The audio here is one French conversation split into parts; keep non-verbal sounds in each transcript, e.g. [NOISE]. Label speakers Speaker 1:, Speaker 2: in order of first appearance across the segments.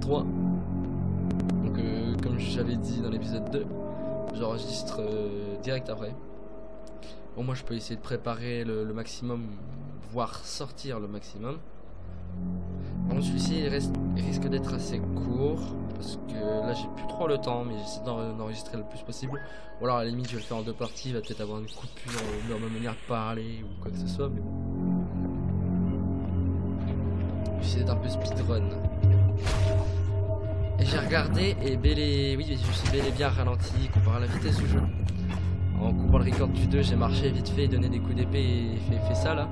Speaker 1: 3 Donc euh, comme j'avais dit dans l'épisode 2 J'enregistre euh, direct après. Bon moi je peux essayer de préparer le, le maximum Voire sortir le maximum Bon celui-ci risque d'être assez court Parce que là j'ai plus trop le temps Mais j'essaie d'en- d'enregistrer le plus possible Ou alors à la limite je vais le faire en deux parties Il va peut-être avoir une coupure dans ma manière de parler Ou quoi que ce soit mais J'essaie d'être un peu speedrun. Et j'ai regardé et bel et... Oui, je bien ralenti comparé à la vitesse du jeu. En coupant le record du 2, j'ai marché vite fait, donné des coups d'épée et fait, fait ça là.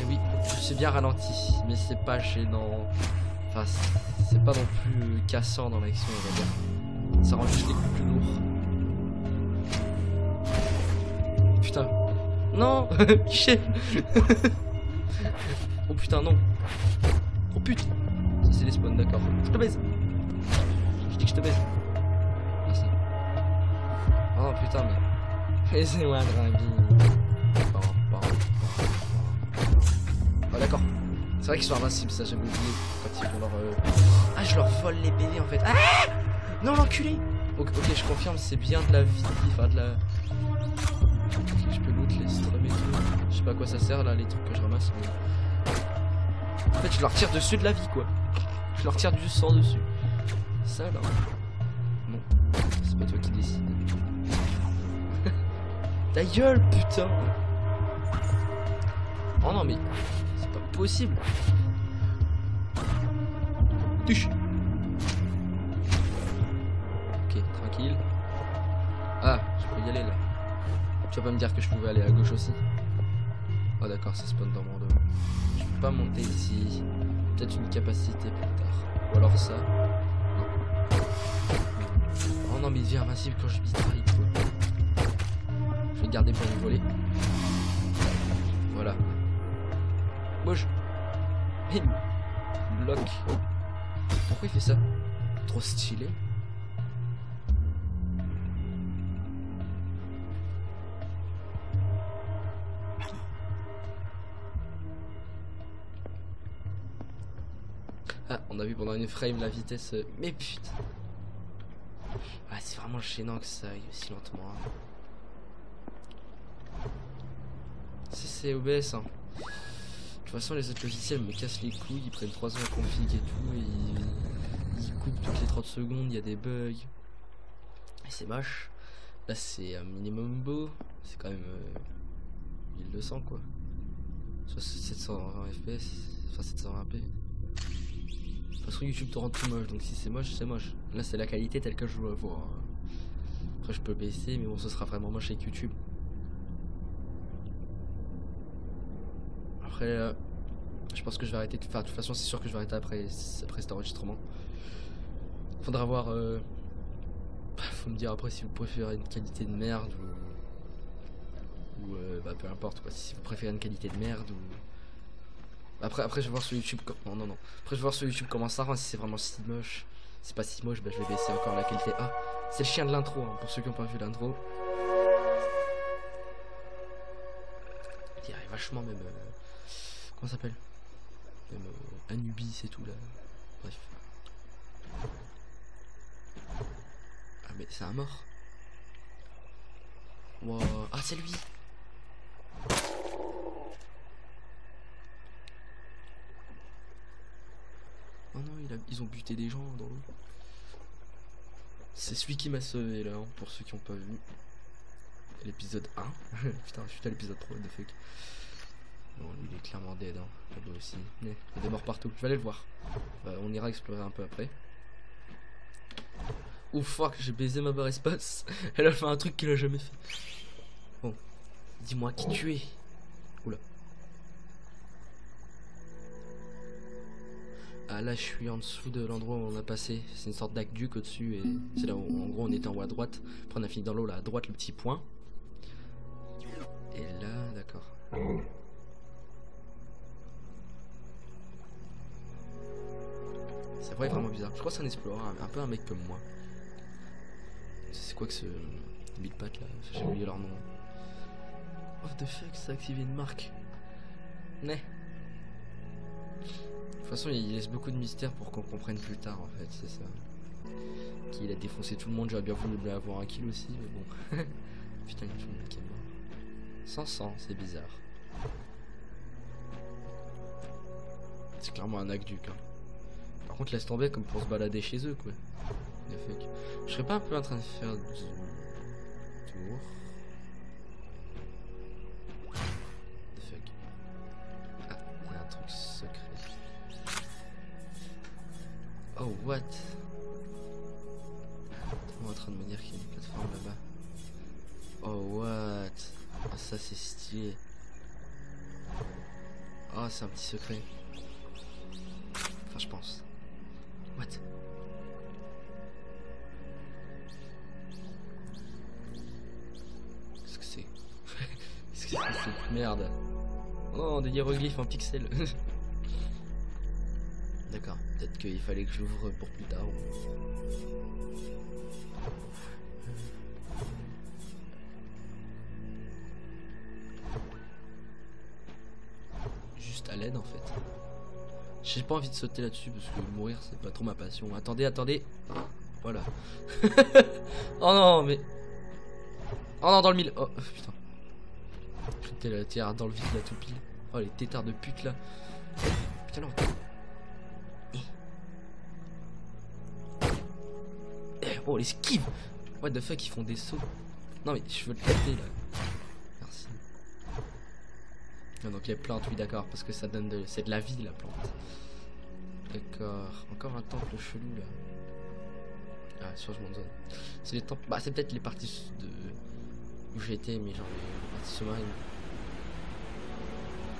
Speaker 1: Et oui, je suis bien ralenti, mais c'est pas gênant. Enfin, c'est- pas non plus cassant dans l'action, on va dire. Ça rend juste les coups plus lourds. Putain. Non [LAUGHS] Oh putain, non Oh putain c'est les spawns, d'accord. Je te baise Je dis que je te baise. Oh putain, mais... [LAUGHS] Laissez-moi. Oh d'accord. C'est vrai qu'ils sont invincibles, ça j'avais oublié. Quand ils font leur... euh, Ah, je leur vole les PV en fait. Ah Non, l'enculé ok, je confirme, c'est bien de la vie, enfin de la... Je peux loot les strums et tout. Je sais pas à quoi ça sert là, les trucs que je ramasse. mais- en fait, je leur tire dessus de la vie, quoi. Je leur tire du sang dessus. Ça, là. Non. C'est pas toi qui décide. [LAUGHS] Ta gueule, putain. Oh non, mais. Possible. Touche. Ok, tranquille. Ah, je peux y aller là. Tu vas pas me dire que je pouvais aller à gauche aussi. Oh d'accord, ça spawn dans mon dos. Je peux pas monter ici. Peut-être une capacité plus tard. Ou alors ça. Non. Oh non mais il devient invincible quand je mitraille quoi. Je vais le garder pour me voler. Voilà. Bouge. Il bloque. Pourquoi il fait ça? Trop stylé. Ah, on a vu pendant une frame la vitesse. euh, Mais putain. Ah, c'est vraiment gênant que ça aille aussi lentement. hein. C'est OBS. Hein. De toute façon, les autres logiciels me cassent les couilles. Ils prennent 3 ans à config et tout. Ils, coupent toutes les 30 secondes. Il y a des bugs. Et c'est moche. Là, c'est un minimum beau. C'est quand même euh, 1200 quoi. Soit c'est 720 FPS, soit 720p. De toute façon, YouTube te rend tout moche, donc si c'est moche, c'est moche. Là, c'est la qualité telle que je veux voir. Après, je peux baisser, mais bon, ce sera vraiment moche avec YouTube. Après, euh, je pense que je vais arrêter de faire. De toute façon, c'est sûr que je vais arrêter après, après cet enregistrement. Faudra voir. euh, [LAUGHS] Faut me dire après si vous préférez une qualité de merde ou. Ou euh, bah peu importe quoi. Si vous préférez une qualité de merde ou. Après, après, je vais voir sur YouTube. Non, non, non. Après, je vais voir sur YouTube comment ça rend. Si c'est vraiment si moche. Si c'est pas si moche, bah, je vais baisser encore la qualité. Ah, c'est le chien de l'intro. hein, pour ceux qui n'ont pas vu l'intro. Il a vachement même. euh, Comment s'appelle euh, Anubis et tout là. Bref. Ah, mais c'est un mort. Wow. Ah, c'est lui. Oh non, ils ont buté des gens dans l'eau. C'est celui qui m'a sauvé là, pour ceux qui n'ont pas vu. L'épisode 1. [LAUGHS] Putain, je suis à l'épisode 3, what the fuck. Bon, lui il est clairement dead, hein. Là-bas aussi. Il y a des morts partout. Je vais aller le voir. Euh, on ira explorer un peu après. Oh fuck, j'ai baisé ma barre espace. [LAUGHS] Elle a fait un truc qu'elle a jamais fait. Bon, dis-moi qui tu es? Oula. Ah là, je suis en dessous de l'endroit où on a passé. C'est une sorte d'aqueduc au-dessus et c'est là où en gros on était en haut à droite. Après on a fini dans l'eau là à droite le petit point. Et là, d'accord. Ouais, vraiment bizarre. Je crois que c'est un explorer, un, peu un mec comme moi. C'est quoi que ce pattes là? J'ai oublié leur nom. What the fuck, ça a activé une marque. Mais. De toute façon, il laisse beaucoup de mystères pour qu'on comprenne plus tard en fait, c'est ça. Qu'il a défoncé tout le monde, j'aurais bien voulu avoir un kill aussi, mais bon. [LAUGHS] Putain, il y a tout le monde qui est mort. Sans sang, c'est bizarre. C'est clairement un aqueduc. Hein. Par contre, laisse tomber comme pour se balader chez eux, quoi. Je serais pas un peu en train de faire du tour. Ah, il y un truc secret. Oh, what? On est en train de me dire qu'il y a une plateforme là-bas. Oh, what? Ah, ça, c'est stylé. Oh, c'est un petit secret. Merde Oh, des hiéroglyphes en pixels. [LAUGHS] D'accord, peut-être qu'il fallait que j'ouvre pour plus tard. Juste à l'aide en fait. J'ai pas envie de sauter là-dessus parce que mourir c'est pas trop ma passion. Attendez, attendez. Voilà. [LAUGHS] oh non, mais. Oh non, dans le mille. Oh putain. Putain, la terre dans le vide là tout pile. Oh les tétards de pute là. Putain, non. Eh, Oh les skis. What the fuck ils font des sauts. Non mais je veux le taper là. Merci. Ah, Donc les plantes oui d'accord parce que ça donne de... c'est de la vie la plante. D'accord. Encore un temple chelou là. Ah changement de zone C'est les temples Bah c'est peut-être les parties de où été mais genre sous-marines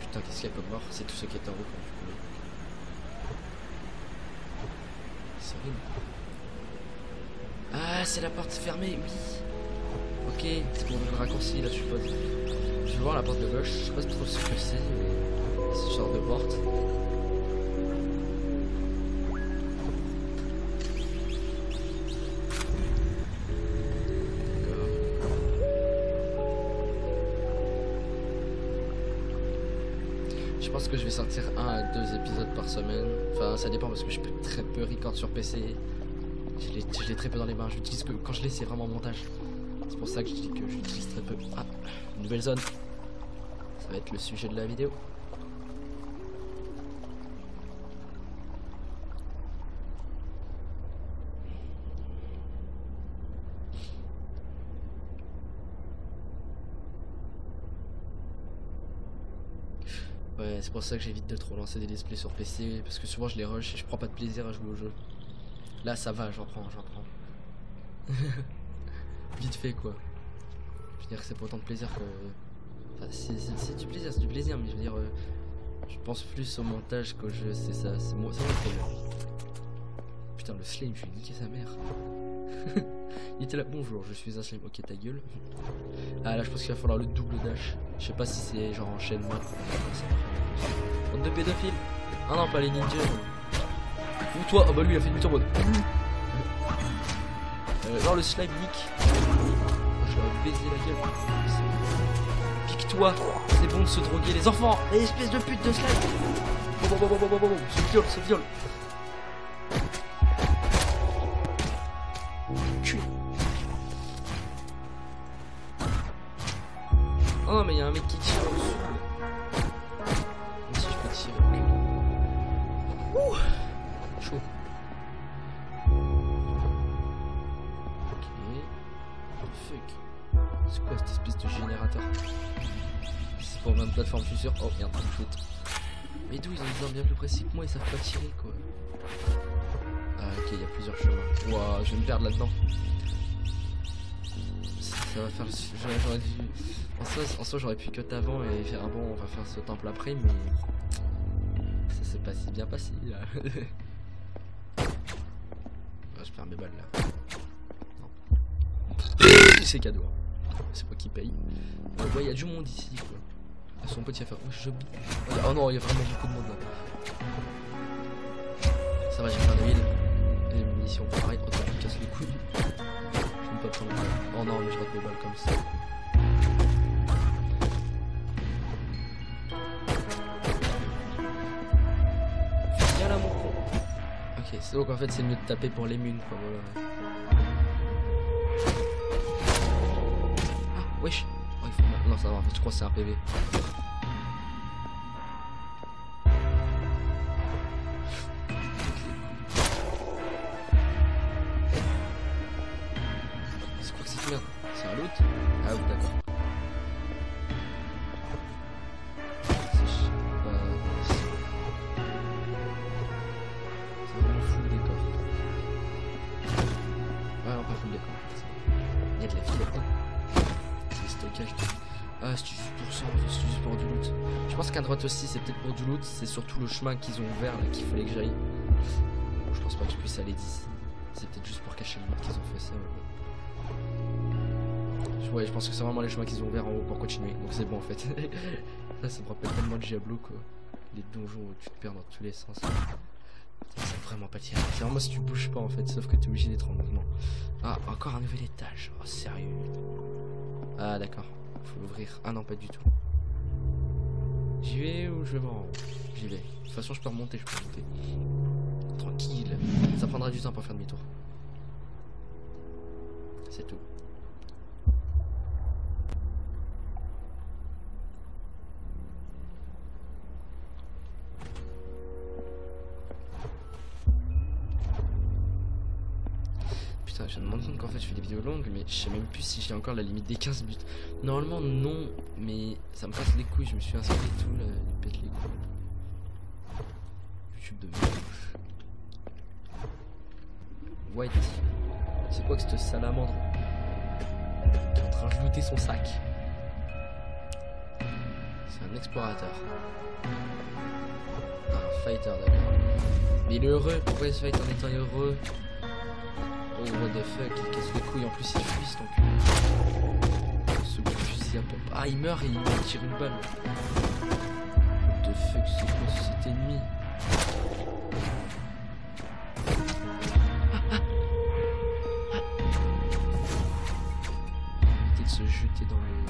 Speaker 1: Putain qu'est-ce qu'il y a comme mort? C'est tous ceux qui étaient en haut pouvais C'est horrible ah, c'est la porte fermée, oui. Ok, c'est pour le raccourci là, je suppose. Je vais voir la porte de gauche, je sais pas trop ce que c'est, mais c'est ce genre de porte. Pense que je vais sortir un à deux épisodes par semaine. Enfin, ça dépend parce que je peux très peu record sur PC. Je l'ai je l'ai très peu dans les mains. J'utilise que quand je l'ai, c'est vraiment montage. C'est pour ça que je dis que j'utilise très peu. Ah, nouvelle zone. Ça va être le sujet de la vidéo. C'est pour ça que j'évite de trop lancer des let's play sur PC parce que souvent je les rush et je prends pas de plaisir à jouer au jeu. Là ça va, j'en prends, j'en prends. [LAUGHS] Vite fait quoi. Je veux dire que c'est pas autant de plaisir que. Enfin, c'est du plaisir, c'est du plaisir, mais je veux dire. euh, je pense plus au montage qu'au jeu, c'est ça, c'est moi, c'est. Putain, le slime, je vais niquer sa mère. [LAUGHS] Il était là, bonjour, je suis un slime. Ok, ta gueule. Ah là, je pense qu'il va falloir le double dash. Je sais pas si c'est genre enchaînement. Bande de pédophiles. Ah non, pas les ninjas. Ou toi, ah bah lui il a fait demi-tour en mode. Euh, genre le slime nick. Je leur ai baisé la gueule. Pique-toi, c'est bon de se droguer les enfants, les espèces de putes de slime. Bon, bon, bon, bon, bon, bon, bon, se viole, se viole. Oh mais il y a un mec qui tire en dessous. Aussi je peux tirer. ok. Ouh Chaud. Ok. Fuck. C'est quoi cette espèce de générateur? C'est pour je suis sûr. Oh, il y a un truc de. Mais d'où ils ont armes bien plus précis que moi? Et savent pas tirer quoi. Ah ok, il y a plusieurs chemins. Ouah, je vais me perdre là-dedans. Va faire j'aurais- dû. En soi, j'aurais pu cut avant et faire un bon, on va faire ce temple après, mais. Ça s'est pas si bien passé là. Ouais, [LAUGHS] je perds mes balles là. Non. C'est cadeau. hein. C'est moi qui paye. Ouais, il y a du monde ici quoi. Ah, Son il va faire. Oh, je... Oh non, il y a vraiment beaucoup de monde là. Ça va, j'ai plein d'huile. Oh non, mais je rate mes balles comme ça. Viens là, mon con. Ok, c'est donc en fait, c'est mieux de taper pour les munes, quoi, voilà. Ah, wesh. Oh, il faut... Non, ça va, en fait, je crois que c'est un PV. Merde C'est un loot Ah oui, d'accord. C'est ch- c'est- c'est vraiment fou le décor. Ouais, non, pas fou le décor. Il y a de la vie là-dedans. C'est le stockage de. Ah, c'est juste pour ça, en fait, c'est juste pour du loot. Je pense qu'à droite aussi, c'est peut-être pour du loot. C'est surtout le chemin qu'ils ont ouvert là qu'il fallait que j'aille. Bon, je pense pas que je puisse aller d'ici. C'est peut-être juste pour cacher le loot qu'ils ont fait ça. mais bon. Ouais, je pense que c'est vraiment les chemins qu'ils ont ouverts en haut pour continuer. Donc c'est bon en fait. [LAUGHS] ça, ça me rappelle tellement Diablo quoi. Les donjons où tu te perds dans tous les sens. C'est vraiment pas tiré. C'est vraiment si tu bouges pas en fait, sauf que t'es obligé d'être en mouvement. Ah, encore un nouvel étage. Oh, sérieux. Ah, d'accord. Faut l'ouvrir. Ah non, pas du tout. J'y vais ou je vais en haut? J'y vais. De toute façon, je peux remonter, je peux remonter. Tranquille. Ça prendra du temps pour faire demi-tour. C'est tout. Putain, je viens de me rendre compte qu'en fait je fais des vidéos longues, mais je sais même plus si j'ai encore la limite des 15 minutes. Normalement, non, mais ça me passe les couilles, je me suis inscrit et tout, là, il pète les couilles. YouTube de merde. White. C'est quoi que cette salamandre qui est en train de looter son sac? C'est un explorateur. Ah, un fighter, d'accord. Mais il est heureux, pourquoi il se fight en étant heureux? Oh what the fuck, il casse les couilles, en plus il fuit. Ce fusil à pompe. Ah il meurt et il tire une balle. What the fuck, c'est quoi cet ennemi? [LAUGHS] De se jeter dans le...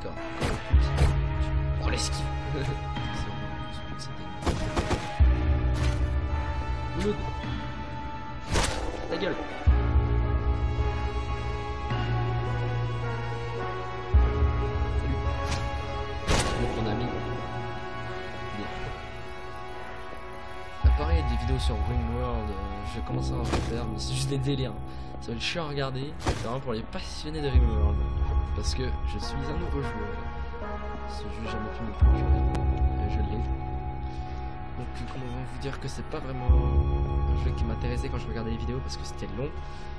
Speaker 1: D'accord. Oh l'esquive [LAUGHS] Ta gueule Salut. Donc mon ami. Bien. Ah, pareil, des vidéos sur Ringworld, euh, je vais commencer à en faire, mais c'est juste des délires. Ça va être chiant à regarder, c'est vraiment pour les passionnés de Ringworld. Parce que je suis un nouveau joueur. Ce jeu jamais pu me procurer. Je l'ai. Donc comment vous dire que c'est pas vraiment un jeu qui m'intéressait quand je regardais les vidéos parce que c'était long.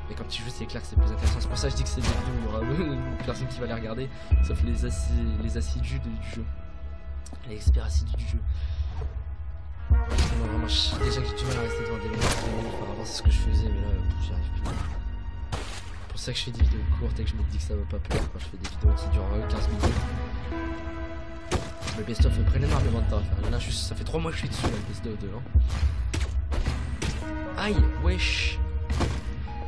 Speaker 1: Et quand tu joues c'est clair que c'est plus intéressant. C'est pour ça que je dis que c'est des vidéos où il y aura [LAUGHS] personne qui va les regarder. Sauf les, assi les assidus du jeu. Les experts assidus du jeu. Non, vraiment, déjà que j'ai du mal à rester devant des minutes par rapport à ce que je faisais, mais là, j'y arrive plus. C'est pour ça que je fais des vidéos courtes et que je me dis que ça va pas plaire quand je fais des vidéos qui durent euh, 15 minutes. Le best-of me prenne énormément de temps à faire. Ça fait 3 mois que je suis dessus là, le best-of 2. Hein. Aïe, wesh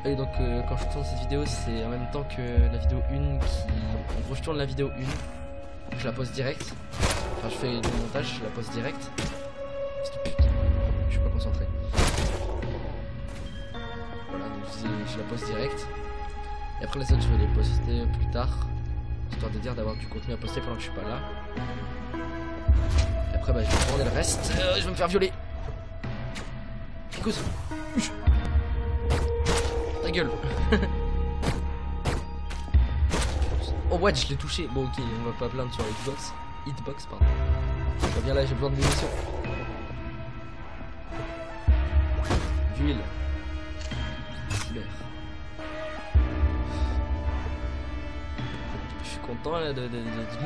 Speaker 1: Et donc euh, quand je tourne cette vidéo, c'est en même temps que la vidéo 1 qui... En gros, je tourne la vidéo 1, je la pose direct. Enfin, je fais du montage, je la pose direct. Putain, je suis pas concentré. Voilà, donc je, je la pose direct. Et après les autres, je vais les poster plus tard. Histoire de dire d'avoir du contenu à poster pendant que je suis pas là. Et après, bah, je vais tourner le reste. Euh, je vais me faire violer. Écoute. Ta gueule. [LAUGHS] oh, what, je l'ai touché. Bon, ok, on va pas plaindre sur Xbox. Hitbox, pardon. Je bien là, j'ai besoin de munitions. D'huile. Content là, de,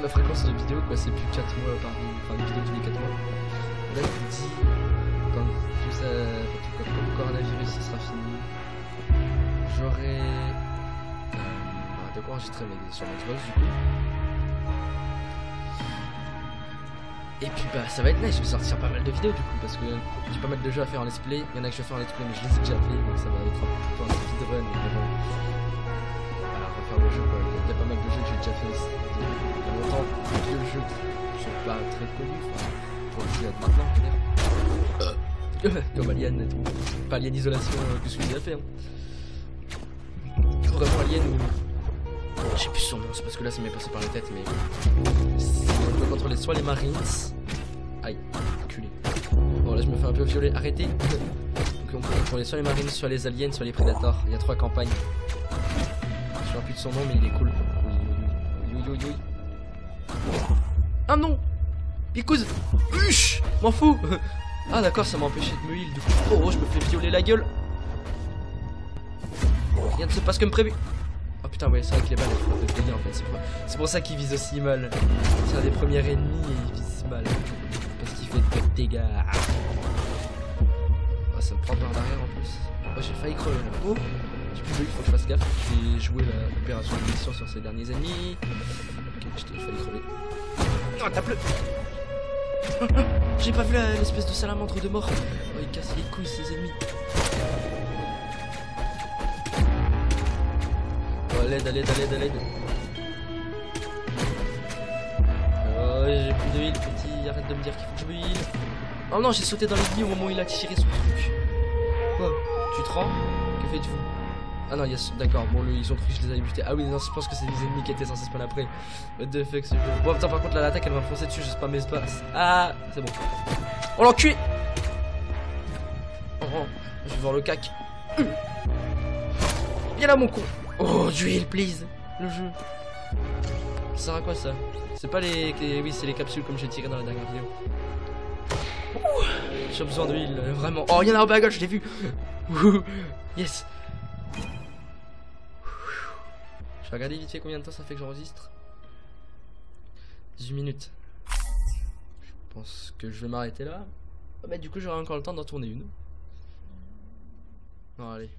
Speaker 1: ma fréquence de vidéo, quoi. C'est plus 4 mois par enfin, une vidéo tous les 4 mois. Là, je vous dis, quand tout ça, quand le coronavirus sera fini, j'aurai euh, bah, de quoi enregistrer sur mon Xbox du coup. Et puis bah ça va être nice, je vais sortir pas mal de vidéos du coup parce que j'ai pas mal de jeux à faire en let's play. Il y en a que je vais faire en let's play mais je les ai déjà fait donc ça va être un peu un speedrun mais bon. Voilà, refaire le jeu. Il y a- pas mal de jeux déjà fait il y a longtemps. Vieux jeux qui pas très connus, enfin, pour le jeu maintenant je veux dire. Comme Alien et tout. Pas Alien Isolation euh, que celui que j'ai fait. Hein. Vraiment Alien ou. Je sais plus son nom, c'est parce que là ça m'est passé par la tête mais. On peut contrôler soit les Marines. Aïe, culé. Bon là je me fais un peu violer, arrêtez on peut contrôler soit les Marines, soit les aliens, soit les Predators. Il y a trois campagnes. Je souviens plus de son nom mais il est cool. Ah non Picouse Huche M'en fous [LAUGHS] Ah d'accord, ça m'a empêché de me heal du coup. Oh, oh, je me fais violer la gueule Rien ne se passe comme prévu. Oh putain, ouais, c'est vrai que les balles elles dégâts en fait. C'est pour, pour ça qu'il vise aussi mal. C'est un des premiers ennemis et il vise mal. Parce qu'il fait de dégâts. Oh, ça me prend par derrière en plus. Oh, j'ai failli crever là. Oh J'ai plus heal, faut que je fasse gaffe. J'ai joué l'opération de mission sur ces derniers ennemis. Ok, j'ai failli crever. Oh, tape-le [LAUGHS] J'ai pas vu l'espèce de salamandre de mort. Oh, il casse les couilles ses ennemis. Oh, à l'aide, à l'aide, à l'aide, à l'aide. Oh, j'ai plus de heal, petit. Arrête de me dire qu'il faut que je me heal. Oh non, j'ai sauté dans les au moment où il a tiré son truc. Quoi? Tu te rends? Que faites-vous Ah non, yes, d'accord. Bon, ils ont cru que je les avais butés. Ah oui, non, je pense que c'est des ennemis qui étaient censés spawn après. What the fuck, ce. Bon, putain, par contre, là, l'attaque, elle va me foncer dessus, je sais pas mes espaces. Ah, c'est bon. Oh l'enculé Oh, oh, je vais voir le cac. Viens là, mon con Oh, du heal, please Le jeu. Ça sert à quoi ça? C'est pas les, Oui, c'est les capsules comme j'ai tiré dans la dernière vidéo. J'ai besoin euh, vraiment. Oh, il y en a un bas à gauche, je l'ai vu Yes Je vais regarder vite fait combien de temps ça fait que j'enregistre. 18 minutes. Je pense que je vais m'arrêter là. Ah bah du coup j'aurai encore le temps d'en tourner une. Non allez.